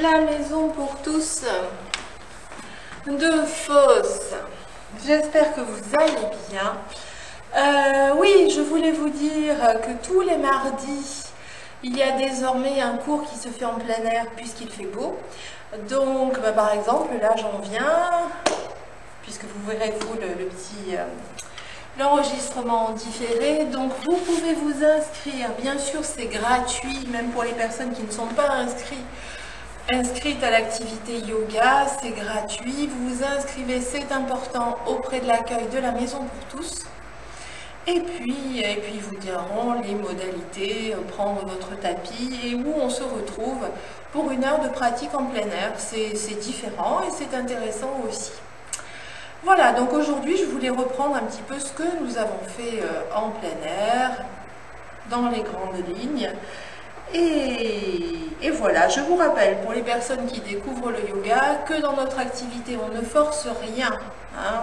la maison pour tous de Fos. J'espère que vous allez bien. Euh, oui, je voulais vous dire que tous les mardis, il y a désormais un cours qui se fait en plein air puisqu'il fait beau. Donc, bah, par exemple, là j'en viens, puisque vous verrez vous le, petit euh, l'enregistrement différé. Donc, vous pouvez vous inscrire. Bien sûr, c'est gratuit, même pour les personnes qui ne sont pas inscrites inscrite à l'activité yoga, c'est gratuit. Vous vous inscrivez, c'est important, auprès de l'accueil de la Maison pour tous. Et puis, et puis vous diront les modalités, euh, prendre votre tapis et où on se retrouve pour une heure de pratique en plein air. C'est différent et c'est intéressant aussi. Voilà, donc aujourd'hui je voulais reprendre un petit peu ce que nous avons fait euh, en plein air, dans les grandes lignes. Et, voilà, je vous rappelle pour les personnes qui découvrent le yoga que dans notre activité, on ne force rien. Hein.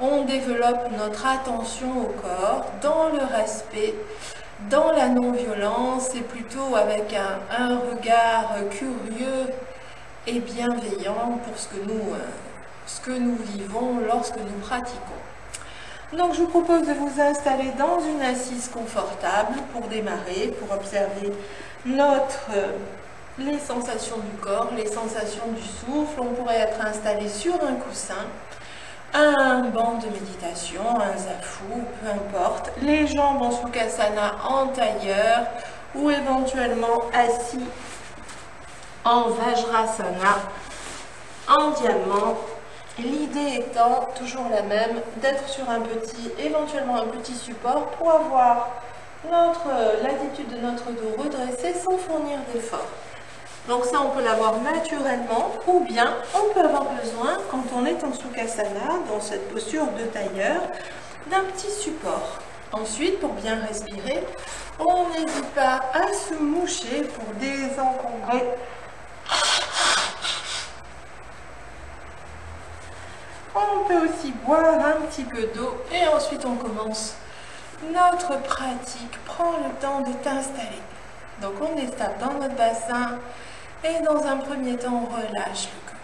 on, développe notre attention au corps dans le respect, dans la non-violence et plutôt avec un, regard curieux et bienveillant pour ce que nous, euh, ce que nous vivons lorsque nous pratiquons. Donc je vous propose de vous installer dans une assise confortable pour démarrer, pour observer notre, euh, les sensations du corps, les sensations du souffle. On pourrait être installé sur un coussin, un banc de méditation, un zafou, peu importe. Les jambes en sukhasana en tailleur ou éventuellement assis en vajrasana en diamant L'idée étant toujours la même, d'être sur un petit, éventuellement un petit support pour avoir l'attitude de notre dos redressée sans fournir d'effort. Donc ça, on peut l'avoir naturellement ou bien on peut avoir besoin, quand on est en Sukhasana, dans cette posture de tailleur, d'un petit support. Ensuite, pour bien respirer, on n'hésite pas à se moucher pour désencombrer On peut aussi boire un petit peu d'eau et ensuite on commence notre pratique. Prends le temps de t'installer. Donc on est stable dans notre bassin et dans un premier temps on relâche le corps.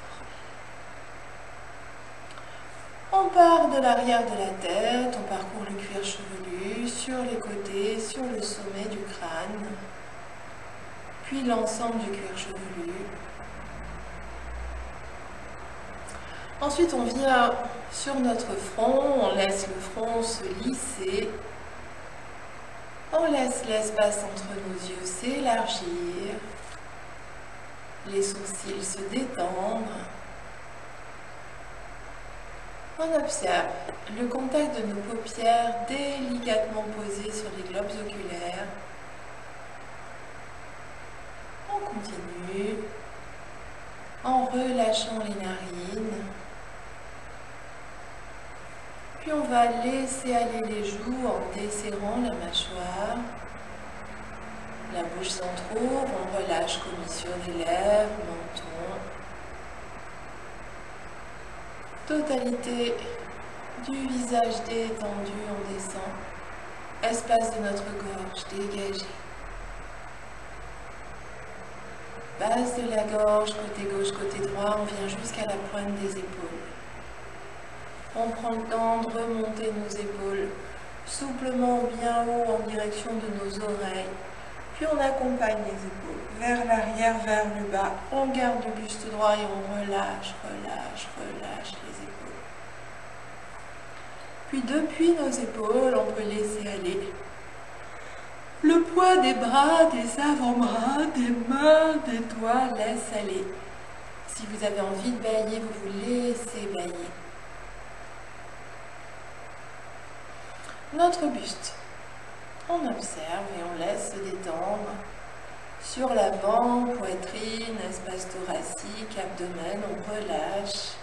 On part de l'arrière de la tête, on parcourt le cuir chevelu sur les côtés, sur le sommet du crâne, puis l'ensemble du cuir chevelu. Ensuite, on vient sur notre front, on laisse le front se lisser. On laisse l'espace entre nos yeux s'élargir. Les sourcils se détendre. On observe le contact de nos paupières délicatement posées sur les globes oculaires. On continue en relâchant les narines. Puis on va laisser aller les joues en desserrant la mâchoire. La bouche s'entrouvre, on relâche commission des lèvres, menton. Totalité du visage détendu, on descend. Espace de notre gorge dégagé. Base de la gorge, côté gauche, côté droit, on vient jusqu'à la pointe des épaules. On prend le temps de remonter nos épaules souplement bien haut en direction de nos oreilles. Puis on accompagne les épaules vers l'arrière, vers le bas. On garde le buste droit et on relâche, relâche, relâche les épaules. Puis depuis nos épaules, on peut laisser aller le poids des bras, des avant-bras, des mains, des doigts, laisse aller. Si vous avez envie de bailler, vous vous laissez bailler. Notre buste. On observe et on laisse se détendre sur l'avant, poitrine, espace thoracique, abdomen, on relâche.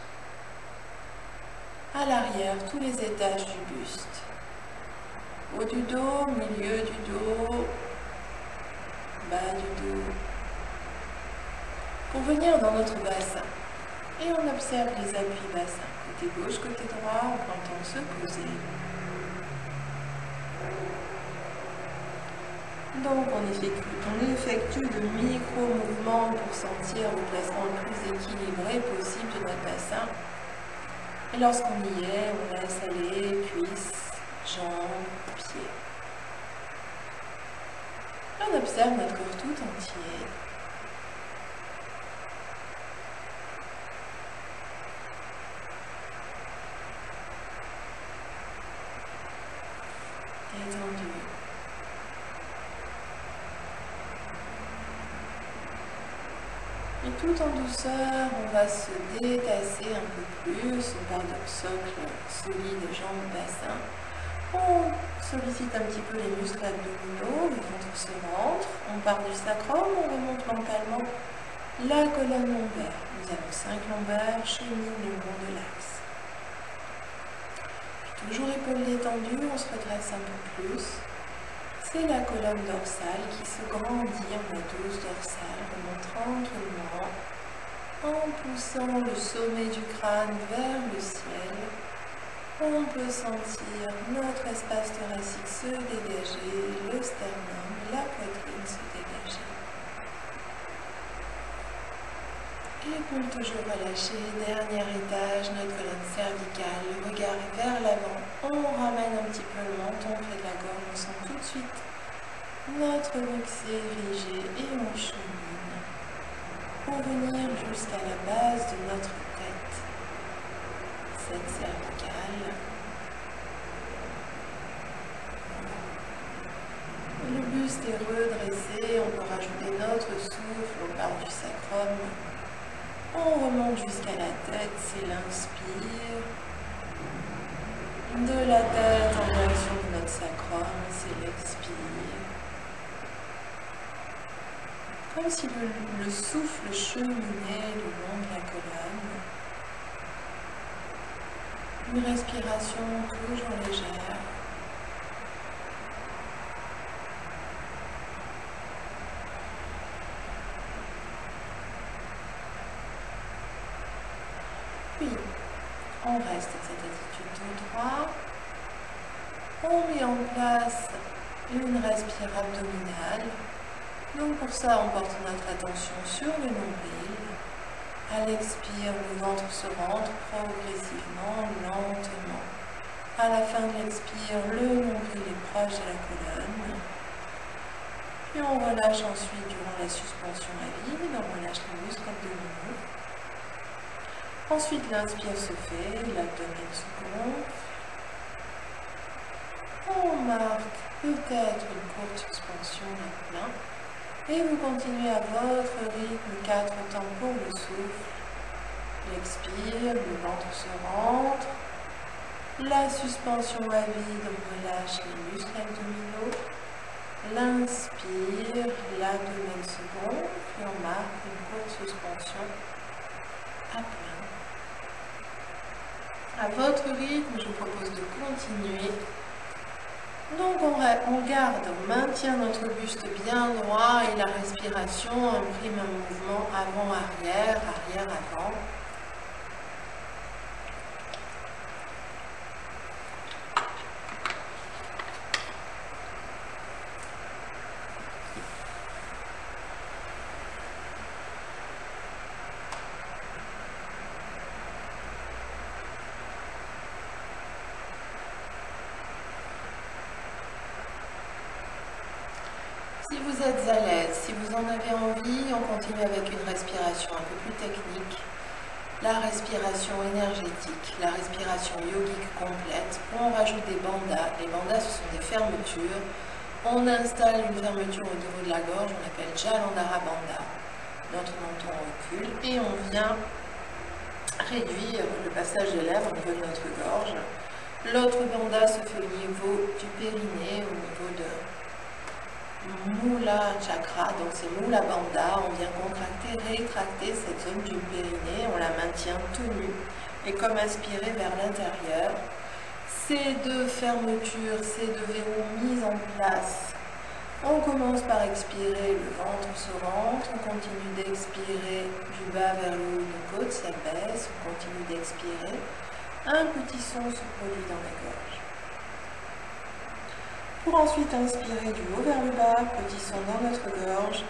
À l'arrière, tous les étages du buste. Haut du dos, milieu du dos, bas du dos. Pour venir dans notre bassin. Et on observe les appuis bassins, côté gauche, côté droit, on prend se poser. Donc on effectue, de micro-mouvements pour sentir le placement le plus équilibré possible de notre bassin. Et lorsqu'on y est, on laisse aller cuisses, jambes, pieds. On observe notre corps tout entier. Tout en douceur, on va se détasser un peu plus. On part d'un socle solide, jambes, bassin. On sollicite un petit peu les muscles abdominaux, le ventre se rentre. On part du sacrum, on remonte mentalement la colonne lombaire. Nous avons cinq lombaires, cheminent le long de l'axe. Toujours épaules détendues, on se redresse un peu plus. C'est la colonne dorsale qui se grandit en la dose dorsale, remonte tranquillement en poussant le sommet du crâne vers le ciel. On peut sentir notre espace thoracique se dégager, le sternum, la poitrine se dégager. Pour toujours relâcher, dernier étage, notre colonne cervicale, le regard vers l'avant. On ramène un petit peu le menton près de la gorge, on sent tout de suite notre nuque s'ériger et on chemine pour venir jusqu'à la base de notre tête, cette cervicale. Le buste est redressé, on peut rajouter notre souffle au part du sacrum. On remonte jusqu'à la tête, c'est l'inspire. De la tête en direction de notre sacrum, c'est l'expire comme si le, souffle cheminait le long de la colonne. Une respiration toujours légère. Puis, on reste à cette attitude tout droit. On met en place une respire abdominale donc pour ça, on porte notre attention sur le nombril. À l'expire, le ventre se rentre progressivement, lentement. À la fin de l'expire, le nombril est proche de la colonne. Puis on relâche ensuite durant la suspension à vide, on relâche les muscles abdominaux. Ensuite, l'inspire se fait, l'abdomen se gonfle. On marque peut-être une courte suspension plein. Et vous continuez à votre rythme, quatre temps pour le souffle. L'expire, le ventre se rentre. La suspension à vide, on relâche les muscles abdominaux. L'inspire, l'abdomen se gonfle et on marque une courte suspension à plein. À votre rythme, je vous propose de continuer donc on, garde, on maintient notre buste bien droit et la respiration imprime un mouvement avant-arrière, arrière-avant. avec une respiration un peu plus technique, la respiration énergétique, la respiration yogique complète. On rajoute des bandas. Les bandas, ce sont des fermetures. On installe une fermeture au niveau de la gorge, on appelle Jalandhara Banda. Notre menton recule et on vient réduire le passage de l'air au niveau de notre gorge. L'autre banda se fait au niveau du périnée, au niveau de Mula Chakra, donc c'est Mula Bandha, on vient contracter, rétracter cette zone du périnée, on la maintient tenue et comme inspirée vers l'intérieur. Ces deux fermetures, ces deux verrous mis en place, on commence par expirer, le ventre se rentre, on continue d'expirer du bas vers le haut de côte, ça baisse, on continue d'expirer. Un petit son se produit dans la gorge. Pour ensuite inspirer du haut vers le bas, petit son dans notre gorge.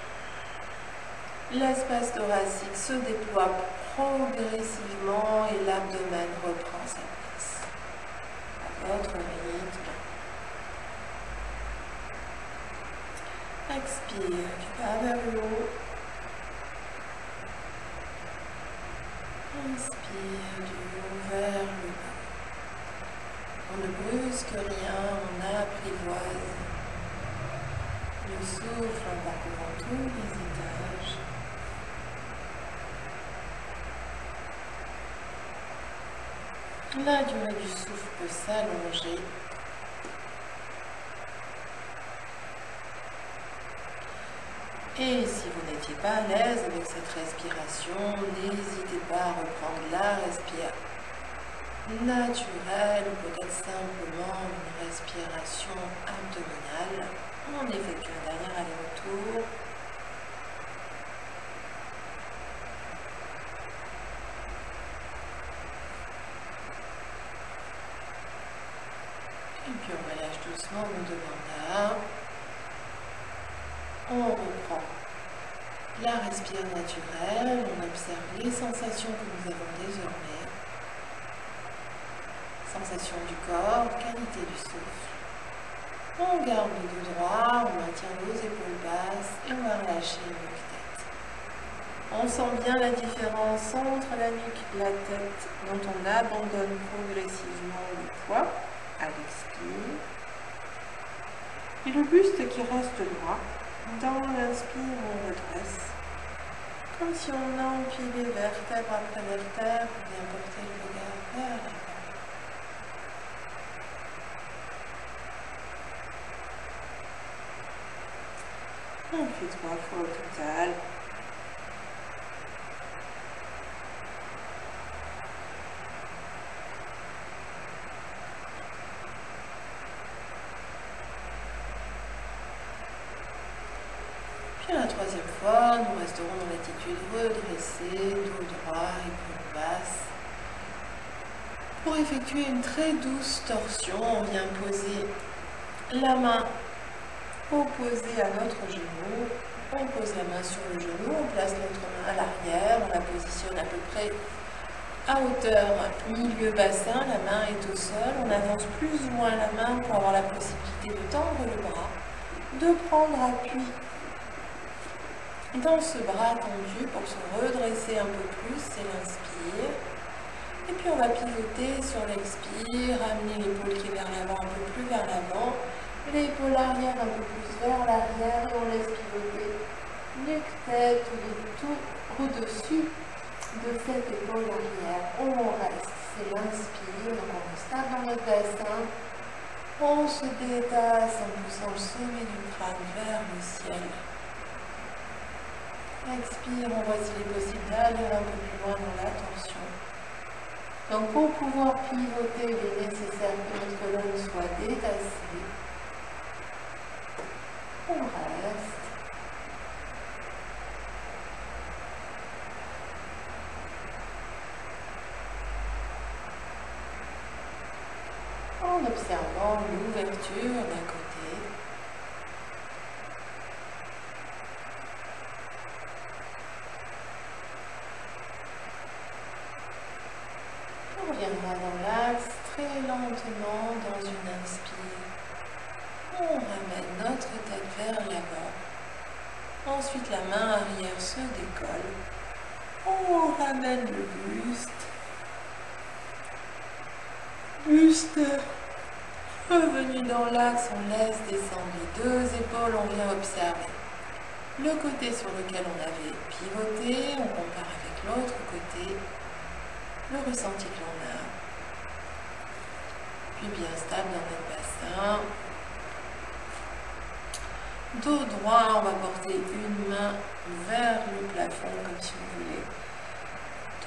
L'espace thoracique se déploie progressivement et l'abdomen reprend sa place. À votre rythme. Expire du bas vers le haut. Inspire du haut vers le bas. On ne brusque rien, on apprivoise le souffle en parcourant tous les étages. La durée du souffle peut s'allonger. Et si vous n'étiez pas à l'aise avec cette respiration, n'hésitez pas à reprendre la respiration naturelle ou peut-être simplement une respiration abdominale. On effectue un dernier aller-retour. Et puis on relâche doucement nos deux mandats. On reprend la respiration naturelle, on observe les sensations que nous avons désormais. Sensation du corps, qualité du souffle. On garde le dos droit, on maintient nos épaules basses et on va relâcher le tête. On sent bien la différence entre la nuque et la tête dont on abandonne progressivement le poids à l'expire. Et le buste qui reste droit. Dans l'inspire, on redresse. Comme si on empilait vertèbre après vertèbre, on vient porter le regard vers l'avant. On fait trois fois au total. Puis la troisième fois, nous resterons l'attitude redressée, dos droit, épaules basses. Pour effectuer une très douce torsion, on vient poser la main opposée à notre genou. On pose la main sur le genou, on place notre main à l'arrière, on la positionne à peu près à hauteur milieu bassin, la main est au sol, on avance plus ou moins la main pour avoir la possibilité de tendre le bras, de prendre appui dans ce bras tendu pour se redresser un peu plus, c'est l'inspire. Et puis on va pivoter sur l'expire, amener l'épaule qui est vers l'avant un peu plus vers l'avant, l'épaule arrière un peu plus vers l'arrière et on laisse pivoter nuque, tête, tout au-dessus de cette épaule arrière. On reste, c'est l'inspire, donc on reste dans notre bassin. On se détasse en poussant le sommet du crâne vers le ciel. Expire, on voit s'il est possible d'aller un peu plus loin dans la torsion. Donc pour pouvoir pivoter, il est nécessaire que notre colonne soit détassée. On reste. En observant l'ouverture d'un côté On reviendra dans l'axe très lentement dans une inspire. On ramène notre tête vers l'avant. Ensuite, la main arrière se décolle. On ramène le buste. Buste revenu dans l'axe, on laisse descendre les deux épaules, on vient observer le côté sur lequel on avait pivoté, on compare avec l'autre côté le ressenti que l'on. Puis bien stable dans notre bassin. Dos droit, on va porter une main vers le plafond comme si vous voulez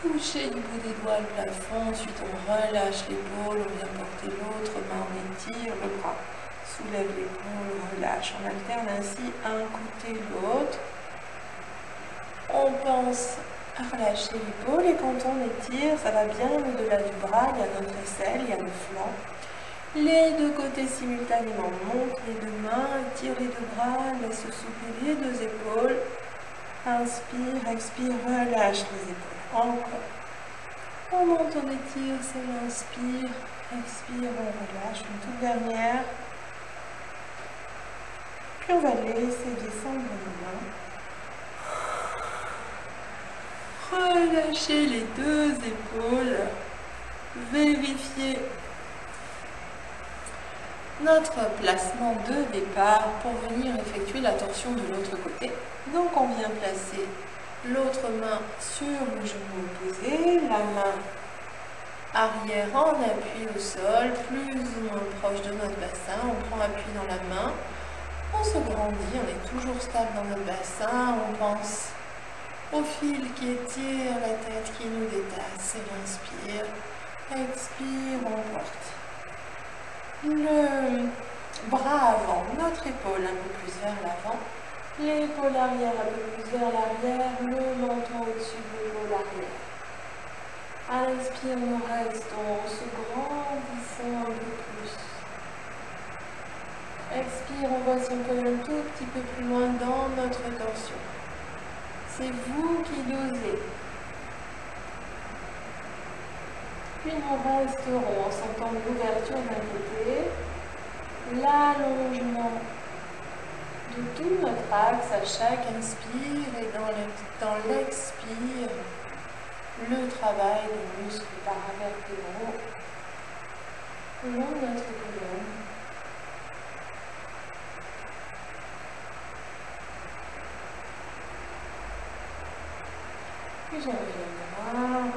toucher du bout des doigts le plafond. Ensuite, on relâche l'épaule, on vient porter l'autre main, on étire le bras, soulève l'épaule, relâche. On alterne ainsi un côté l'autre. On pense à relâcher l'épaule et quand on étire, ça va bien au-delà du bras, il y a notre aisselle, il y a le flanc. Les deux côtés simultanément. Monte les deux mains, étire les deux bras, laisse souffler les deux épaules. Inspire, expire, relâche les épaules. Encore. On monte, on étire, c'est l'inspire. Expire, on relâche. Une toute dernière. Puis on va laisser descendre les mains? Relâchez les deux épaules. Vérifiez notre placement de départ pour venir effectuer la torsion de l'autre côté. Donc on vient placer l'autre main sur le genou opposé, la main arrière en appui au sol, plus ou moins proche de notre bassin, on prend appui dans la main, on se grandit, on est toujours stable dans notre bassin, on pense au fil qui étire la tête, qui nous détasse, et l'inspire, expire, on porte le bras avant, notre épaule un peu plus vers l'avant, l'épaule arrière un peu plus vers l'arrière, le menton au-dessus de l'épaule arrière. À l'inspire, on reste en se grandissant un peu plus. Expire, on voit si on peut aller un tout petit peu plus loin dans notre torsion. C'est vous qui dosez. Puis nous resterons en sentant l'ouverture d'un côté, l'allongement de tout notre axe à chaque inspire et dans l'expire, le, travail des muscles paravertébraux long de notre colonne. Puis reviendra, ramène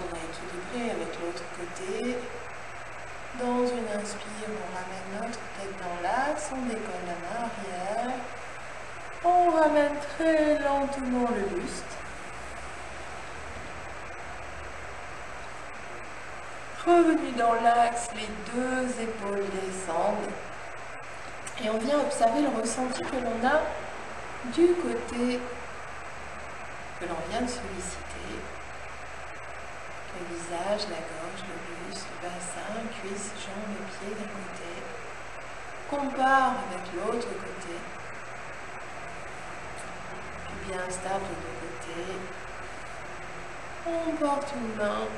on a équilibré avec l'autre côté. Dans une inspire, on ramène notre tête dans l'axe, on décolle la main arrière. On ramène très lentement le buste. Revenu dans l'axe, les deux épaules descendent. Et on vient observer le ressenti que l'on a du côté que l'on vient de solliciter. Le visage, la gorge, le buste, le bassin, cuisses, jambes et pieds d'un côté. Compare avec l'autre côté. Puis bien stable de deux côtés. On porte une main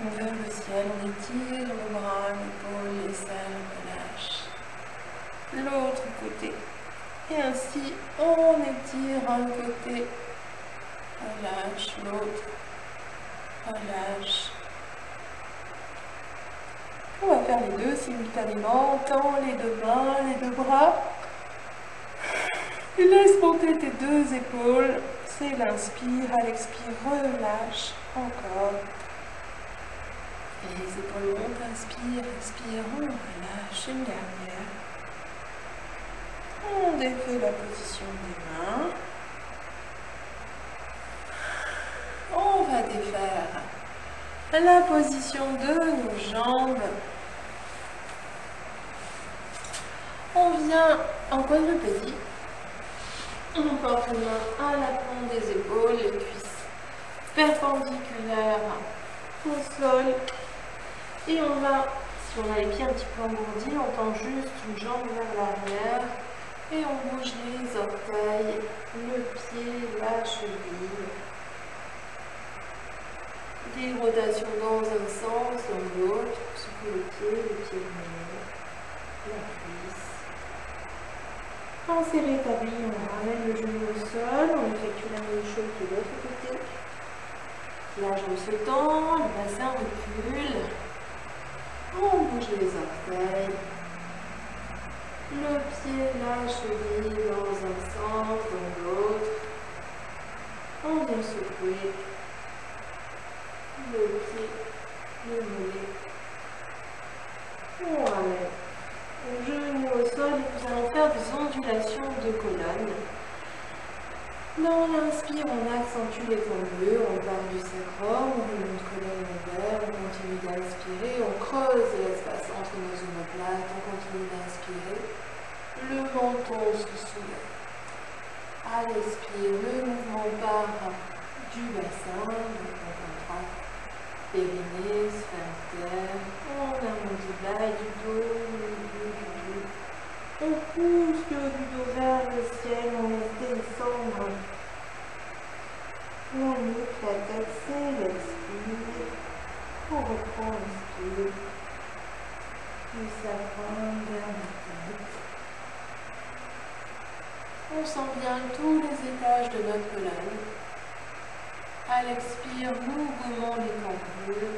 vers le ciel, on étire le bras, l'épaule, les selles, on relâche. L'autre côté. Et ainsi, on étire un côté, relâche l'autre, relâche. On va faire les deux simultanément, tends les deux mains, les deux bras. Et laisse monter tes deux épaules. C'est l'inspire, à l'expire, relâche encore. Les épaules montent, inspire, expire, on relâche une dernière. On défait la position des mains. On va défaire la position de nos jambes. On vient en quadrupédie. On porte les mains à la pointe des épaules, les cuisses perpendiculaires au sol. Et on va, si on a les pieds un petit peu engourdis, on tend juste une jambe vers l'arrière et on bouge les orteils, le pied, la cheville. Des rotations dans un sens, dans l'autre, sur le pied, le pied le la cuisse. Quand c'est rétabli, on ramène le genou au sol, on effectue la même chose de l'autre côté. La jambe se tend, le bassin recule. On bouge les orteils, le pied, la cheville dans un sens, dans l'autre. On vient secouer pied, le. On ramène le genou au sol et nous allons faire des ondulations de colonne. Dans l'inspire, on accentue les bleus, on part du sacrum, on remonte colonne ouverte, on continue d'inspirer, on creuse l'espace entre nos omoplates, on continue d'inspirer le menton se soulève. À l'expire, le mouvement part du bassin, on périnée, terre. On arrondit bas du dos, du dos. On pousse le du dos vers le ciel, on laisse descendre. La nuque, la tête, c'est l'expire. On reprend l'inspire. Puis ça prend vers la tête. On sent bien tous les étages de notre colonne. À l'expire, mouvement des cambrures.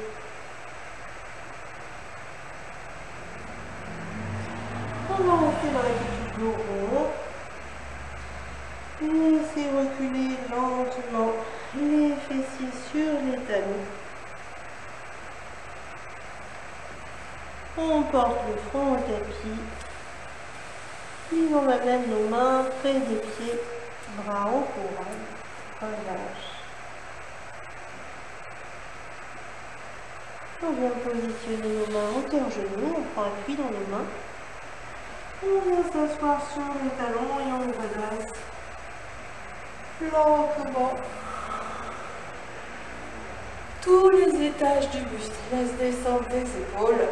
On va rentrer dans l'attitude rond. Laissez reculer lentement les fessiers sur les talons. On porte le front au tapis. Puis on amène nos mains près des pieds, bras en couronne. Relâche. On vient positionner nos mains hauteur genoux, on prend appui dans nos mains. On vient s'asseoir sur les talons et on redresse lentement. Tous les étages du buste. Laisse descendre des épaules.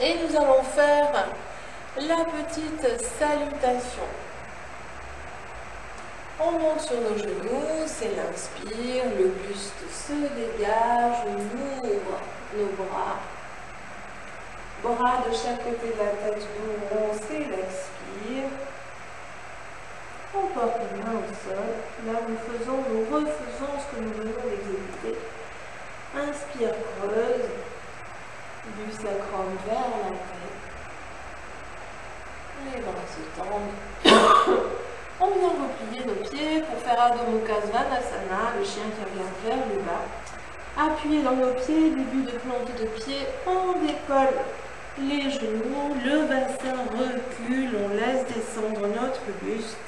Et nous allons faire la petite salutation. On monte sur nos genoux, c'est l'inspire, le buste se dégage, on ouvre nos bras. Bras de chaque côté de la tête, dos rond, c'est l'expire. On porte les mains au sol. Là, nous faisons, nous refaisons ce que nous venons d'exécuter. Inspire, creuse, du sacrum vers la tête. Les bras se tendent. On vient replier nos pieds pour faire Adho Mukha Svanasana, le chien qui revient vers le bas. Appuyez dans nos pieds, début de plante de pied, on décolle les genoux, le bassin recule, on laisse descendre notre buste.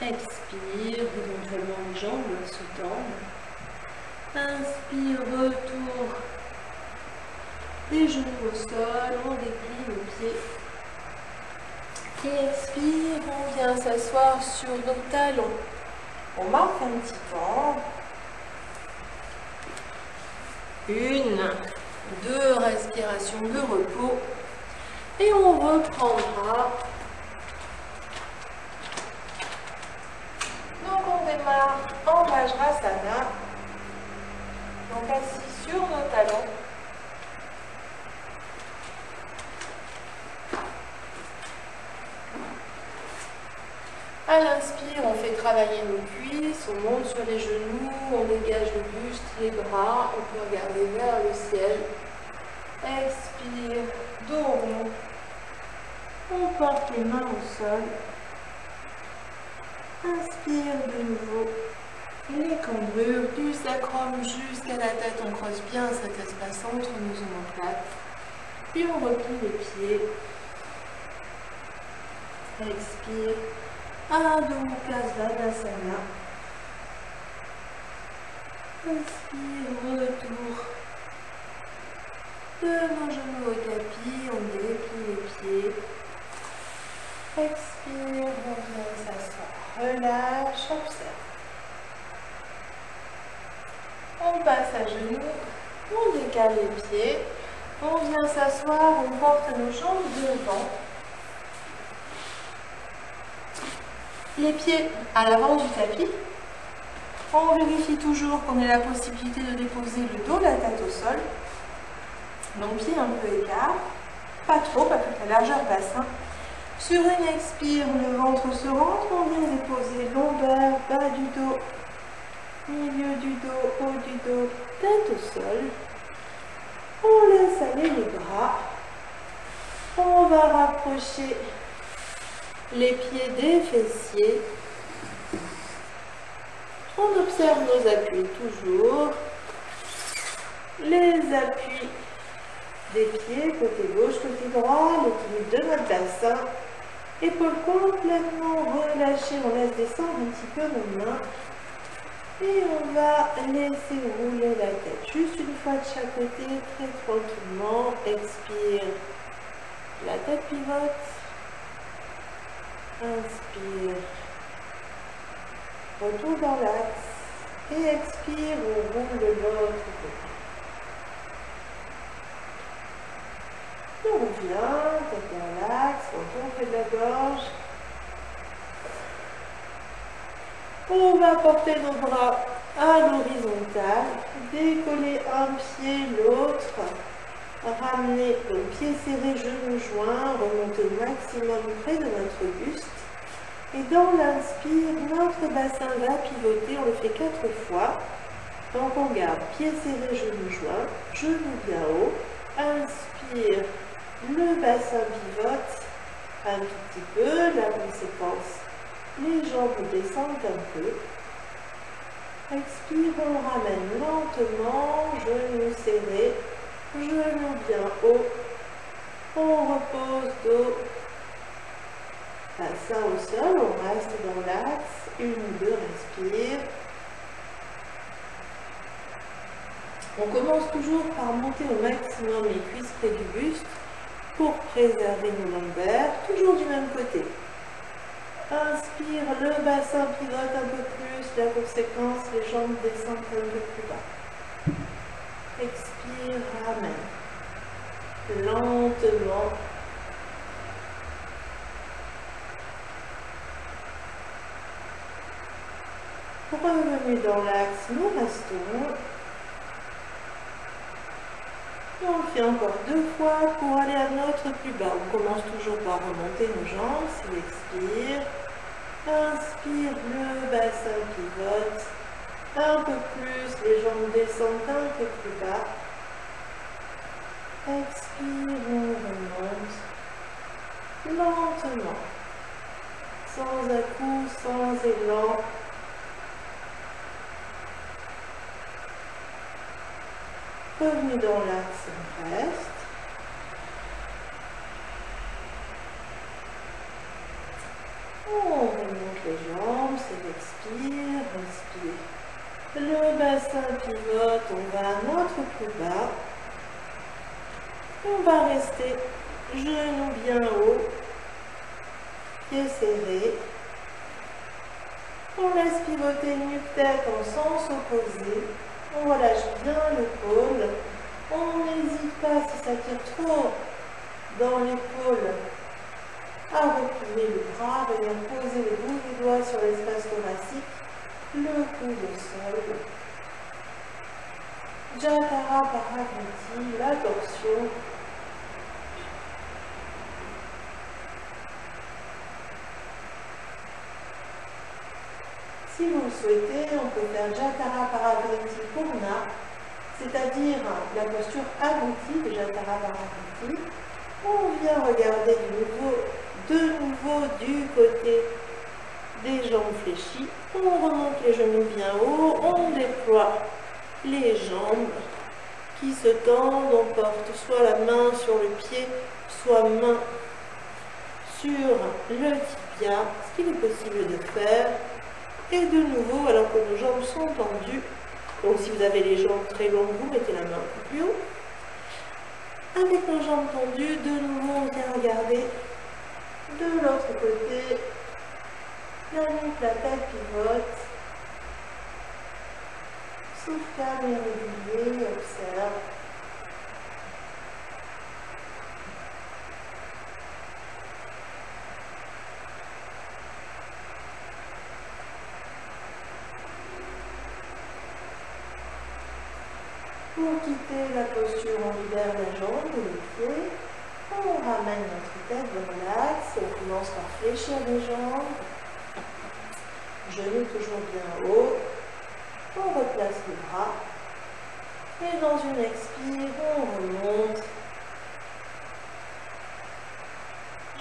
Expire, éventuellement les jambes se tendent. Inspire, retour des genoux au sol, on déplie nos pieds. Et expire, on vient s'asseoir sur nos talons. On marque un petit temps. Une, deux respirations de repos. Et on reprendra. Donc on démarre en Vajrasana. Donc assis sur nos talons. À l'inspire, on fait travailler nos cuisses, on monte sur les genoux, on dégage le buste, les bras, on peut regarder vers le ciel. Expire, dos rond. On porte les mains au sol. Inspire de nouveau. Les cambrures du sacrum jusqu'à la tête, on creuse bien cet espace entre nos omoplates. Puis on replie les pieds. Expire. Adho Mukha Svanasana. Inspire, retour de nos genoux au tapis, on déplie les pieds. Expire, on vient s'asseoir. Relâche, observe. On passe à genoux, on décale les pieds, on vient s'asseoir, on porte nos jambes devant. Les pieds à l'avant du tapis. On vérifie toujours qu'on ait la possibilité de déposer le dos, la tête au sol. Donc pieds un peu écart, pas trop, pas toute la largeur bassin. Sur une expire, le ventre se rentre, on vient déposer lombaire, bas du dos, milieu du dos, haut du dos, tête au sol. On laisse aller les bras. On va rapprocher les pieds des fessiers. On observe nos appuis toujours. Les appuis des pieds, côté gauche, côté droit, l'équilibre de notre bassin. Épaules complètement relâchées, on laisse descendre un petit peu nos mains. Et on va laisser rouler la tête juste une fois de chaque côté, très tranquillement. Expire. La tête pivote. Inspire. Retour dans l'axe. Et expire, on roule l'autre côté. On revient, tête dans l'axe, on de la gorge. On va porter nos bras à l'horizontale, décoller un pied, l'autre ramener le pied serré, genoux joints, remonter au maximum près de notre buste. Et dans l'inspire, notre bassin va pivoter, on le fait quatre fois. Donc on garde pied serré, genoux joints, genoux bien haut. Inspire, le bassin pivote un petit peu, la conséquence, les jambes descendent un peu. Expire, on ramène lentement, genoux serrés, genoux bien haut. On repose dos, bassin au sol, on reste dans l'axe, une deux respire. On commence toujours par monter au maximum les cuisses près du buste pour préserver nos lombaires, toujours du même côté. Inspire, le bassin pivote un peu plus, la conséquence, les jambes descendent un peu plus bas. Ramène. Lentement. Revenu dans l'axe, nous restons. On le fait encore deux fois pour aller à notre plus bas. On commence toujours par remonter nos jambes. Si expire. Inspire, le bassin pivote. Un peu plus, les jambes descendent un peu plus bas. Expire, on remonte. Lentement. Sans à-coup, sans élan. Revenu dans l'axe, reste. On remonte les jambes, c'est expire, inspire. Le bassin pivote, on va à notre plus bas. On va rester genoux bien haut, pieds serrés. On laisse pivoter nuque-tête en sens opposé. On relâche bien l'épaule. On n'hésite pas si ça tire trop dans l'épaule à replier le bras, venir poser le bout du doigt sur l'espace thoracique, le coude au sol. Jatara Paragriti, la torsion. Si vous le souhaitez, on peut faire Jatara Paragriti Purna, c'est-à-dire la posture aboutie de Jatara Paragriti. On vient regarder de nouveau, de nouveau du côté des jambes fléchies. On remonte les genoux bien haut, on déploie les jambes qui se tendent, on porte soit la main sur le pied, soit main sur le tibia, ce qu'il est possible de faire. Et de nouveau, alors que nos jambes sont tendues, donc si vous avez les jambes très longues, vous mettez la main un peu plus haut. Avec nos jambes tendues, de nouveau, on vient regarder de l'autre côté. La la tête pivote. Souffle calme et régulier, observe. Pour quitter la posture, on libère la jambe et les pieds. On ramène notre tête vers l'axe. On commence par fléchir les jambes. Genoux toujours bien haut. On replace le bras. Et dans une expire, on remonte.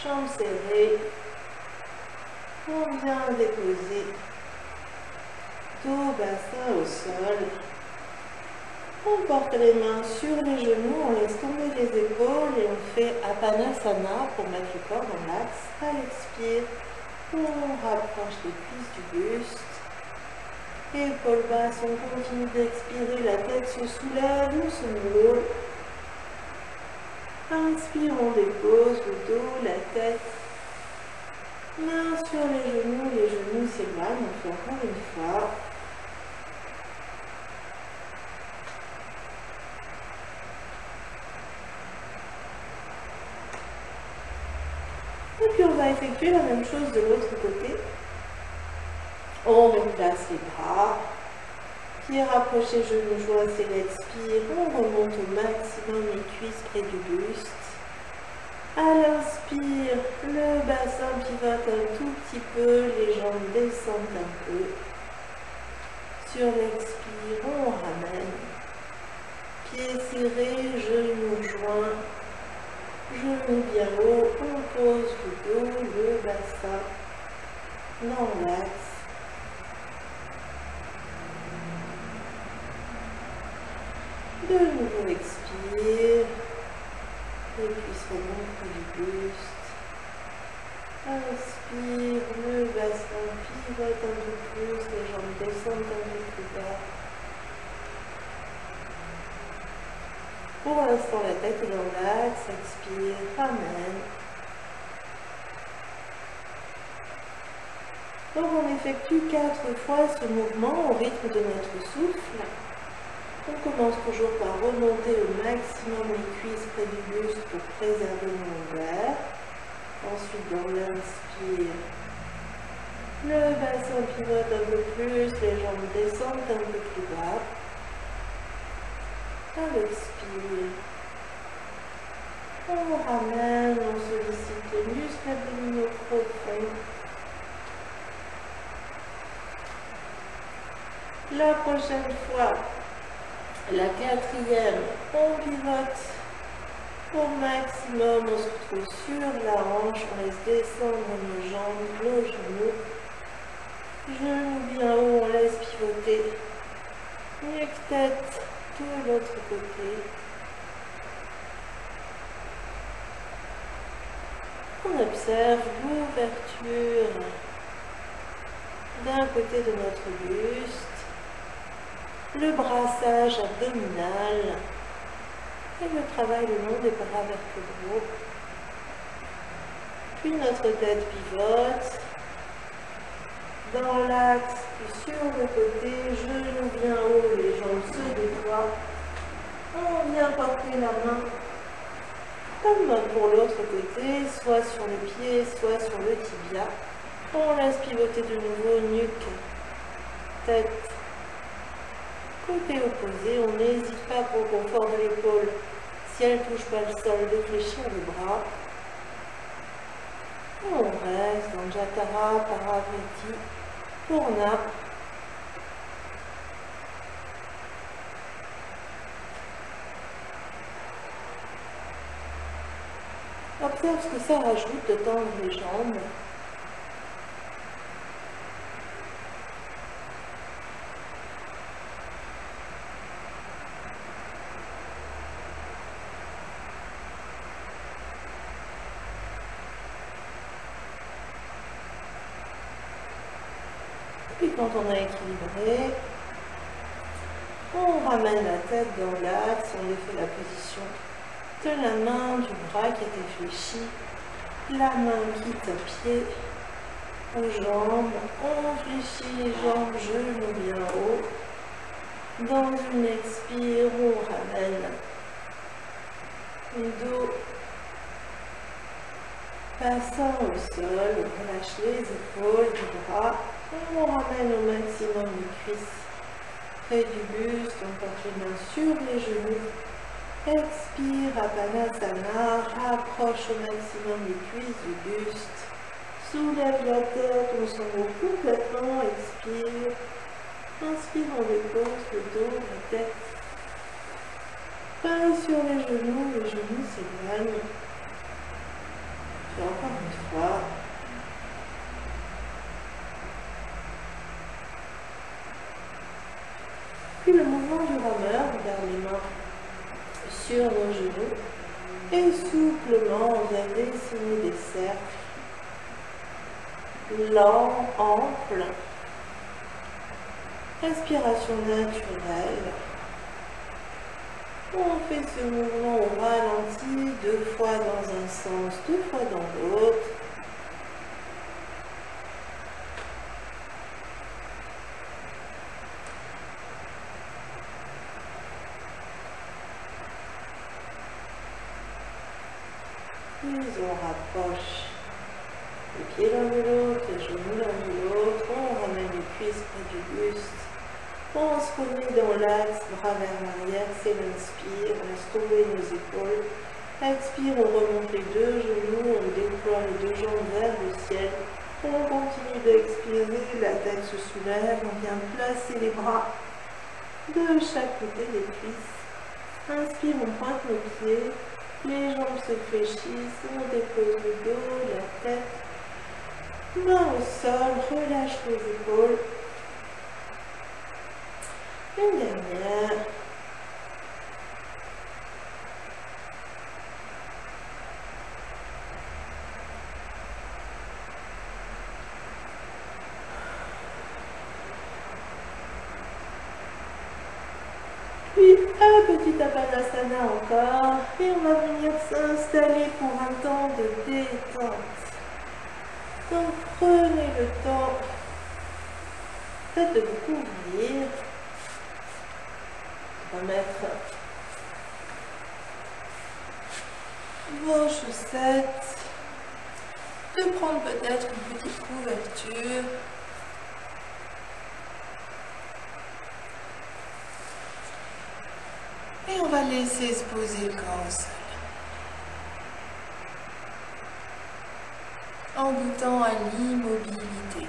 Jambes serrées. On vient déposer dos, bassin au sol. On porte les mains sur les genoux, on laisse tomber les épaules et on fait Apanasana pour mettre le corps dans l'axe. À l'expire, on rapproche les cuisses du buste. Épaules basses, on continue d'expirer, la tête se soulève, on se moule. Inspire, on dépose le dos, la tête. Main sur les genoux, les genoux s'éloignent, on fait encore une fois. va la même chose de l'autre côté. On replace les bras. Pieds rapprochés, genoux joints, c'est l'expire. On remonte au maximum les cuisses près du buste. À l'inspire, le bassin pivote un tout petit peu, les jambes descendent un peu. Sur l'expire, on ramène. Pieds serrés, genoux joints, genoux bien haut, dos, le bassin dans l'axe. De nouveau expire. Les cuisses remontent du buste. Inspire, le bassin pivote un peu plus, les jambes descendent un peu plus bas. Pour l'instant, la tête est dans l'axe, expire, ramène. Donc on effectue quatre fois ce mouvement au rythme de notre souffle. On commence toujours par remonter au maximum les cuisses près du buste pour préserver le ouvert. Ensuite, dans l'inspire, le bassin pivote un peu plus, les jambes descendent un peu plus bas. À l'expire, on ramène, on sollicite les muscles abdominaux profonds. La prochaine fois, la quatrième, on pivote au maximum, on se retrouve sur la hanche, on laisse descendre nos jambes, nos genoux. Genoux bien haut, on laisse pivoter. Nuque tête de l'autre côté. On observe l'ouverture d'un côté de notre buste le brassage abdominal et le travail le long des bras vertébraux. Puis notre tête pivote dans l'axe, sur le côté, genoux bien haut, les jambes se déploient. On vient porter la main comme pour l'autre côté, soit sur le pied, soit sur le tibia. On laisse pivoter de nouveau, nuque, tête, Côté opposé, on n'hésite pas pour confort de l'épaule. Si elle ne touche pas le sol, de fléchir le bras. On reste dans Jatara, Paravriti, Purna. Observe ce que ça rajoute de tendre les jambes. Quand on a équilibré, on ramène la tête dans l'axe, on défait la position de la main, du bras qui est fléchi, la main quitte pied aux jambes, on fléchit les jambes, genoux bien haut. Dans une expire, on ramène le dos passant au sol, on relâche les épaules, les bras, on ramène au maximum les cuisses près du buste, on porte les mains sur les genoux. Expire, Apanasana, rapproche au maximum les cuisses du buste. Soulève la tête, on s'enroule complètement, expire. Inspire, on dépose le dos, la tête. Pas sur les genoux, les genoux s'éloignent. encore une fois. Puis le mouvement du rameur, garde les mains sur nos genoux et souplement on vient dessiner des cercles lents, amples. Respiration naturelle. On fait ce mouvement au ralenti, deux fois dans un sens, deux fois dans l'autre. Puis on rapproche Les pieds l'un de l'autre, les genoux l'un de l'autre. On ramène les cuisses près du buste. Remet dans l'axe, bras vers l'arrière, c'est l'inspire. On laisse tomber nos épaules. Expire, on remonte les deux genoux, on déploie les deux jambes vers le ciel. On continue d'expirer, la tête se soulève, on vient placer les bras de chaque côté des cuisses. Inspire, on pointe nos pieds, les jambes se fléchissent, on dépose le dos, la tête, main au sol, relâche les épaules. Puis un petit Apanasana encore. Et on va venir s'installer pour un temps de détente. Donc prenez le temps de vous couvrir. Remettre vos chaussettes. De prendre peut-être une petite couverture. Et on va laisser se poser le corps au sol. En goûtant à l'immobilité.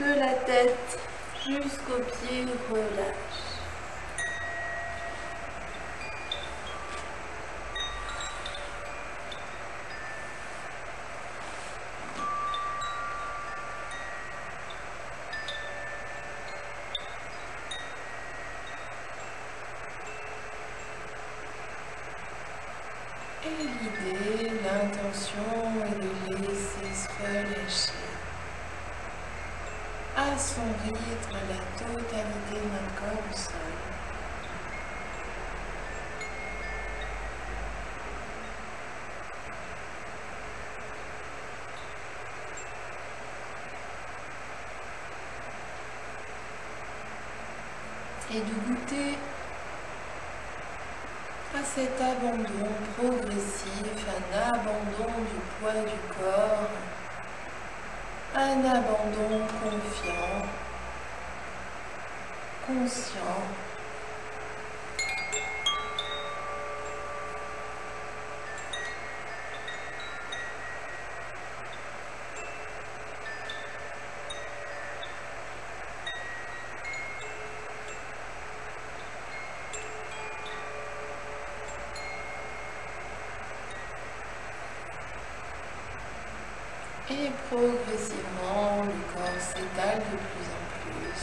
De la tête jusqu'aux pieds, relâche. Et l'idée, l'intention est de laisser se relâcher à son rythme la totalité de notre corps au sol. Et de goûter à cet abandon progressif, un abandon du poids du corps, un abandon confiant, conscient. Et progressivement, le corps s'étale de plus en plus.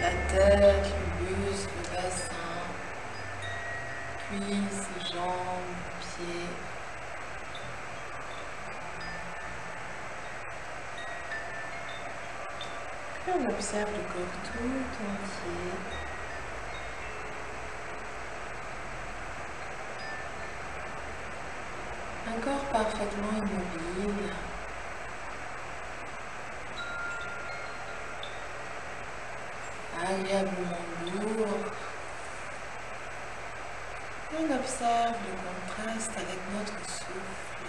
La tête, le buste, le bassin, cuisses, jambes, pieds. Et on observe le corps tout entier. Un corps parfaitement immobile. Agréablement lourd. Et on observe le contraste avec notre souffle.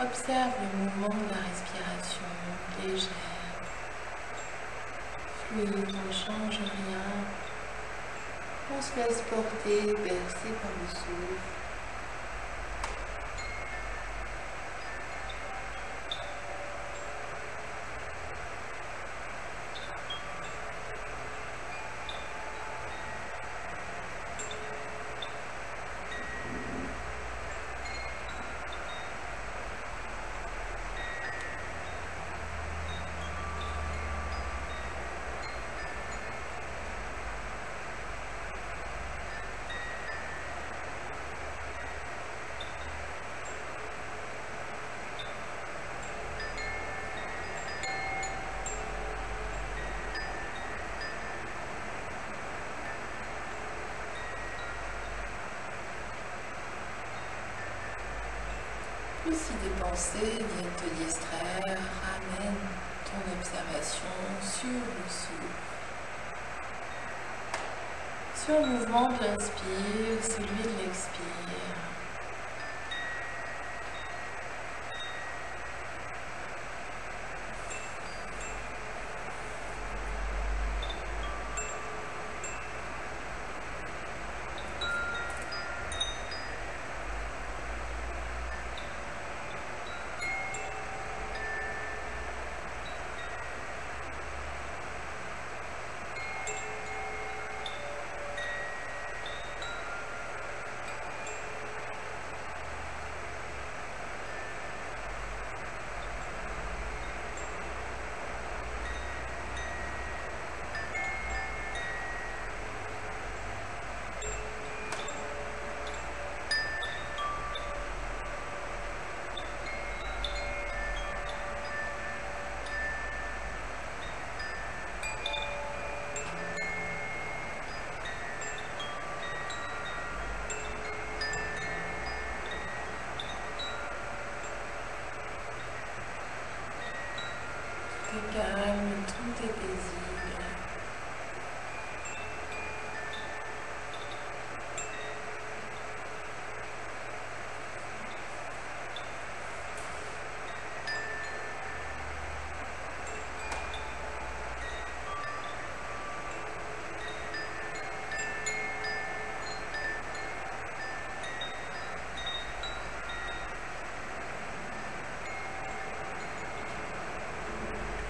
Observe le mouvement de la respiration légère. Fluide, on ne change rien. On se laisse porter, bercer par le souffle.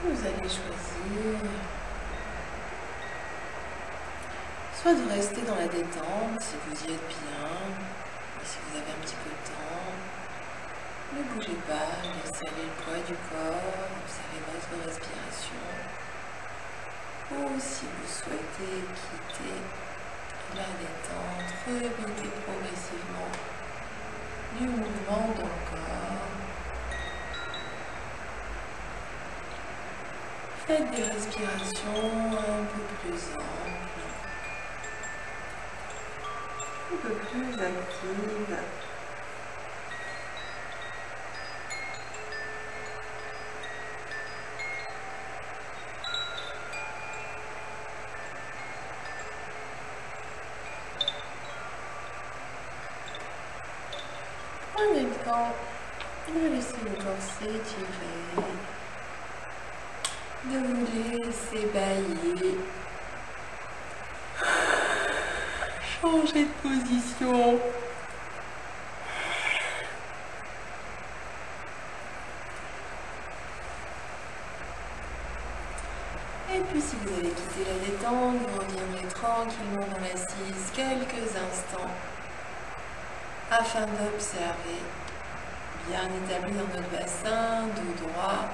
Vous allez choisir soit de rester dans la détente si vous y êtes bien, si vous avez un petit peu de temps. Ne bougez pas, laissez aller le poids du corps, observez votre respiration. Ou si vous souhaitez quitter la détente, remettez progressivement du mouvement dans le corps. Faites des respirations un peu plus amples, un peu plus actives. En même temps, vous laissez le corps s'étirer de vous laisser bailler. Changez de position. Et puis si vous avez quitté la détente, vous reviendrez tranquillement dans l'assise quelques instants afin d'observer bien établi dans notre bassin, dos droit,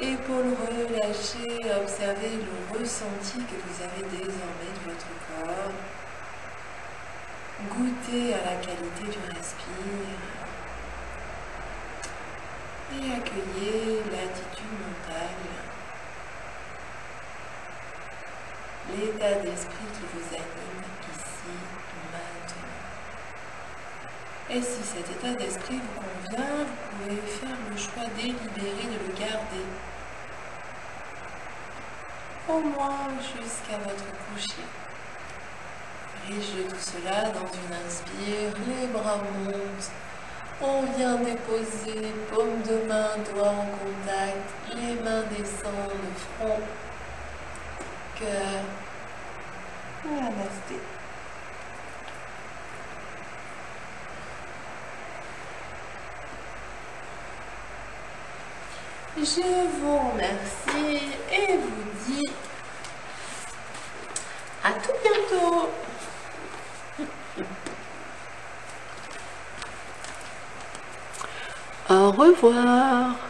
épaules relâchées, observez le ressenti que vous avez désormais de votre corps. Goûtez à la qualité du respire. Et accueillez l'attitude mentale, l'état d'esprit qui vous anime ici, maintenant. Et si cet état d'esprit vous convient, vous pouvez faire le choix délibéré de le garder au moins jusqu'à votre coucher. Riche de tout cela, dans une inspire, les bras montent. On vient déposer paume de main, doigts en contact, les mains descendent, front, cœur. Je vous remercie et vous dis à tout bientôt. Au revoir.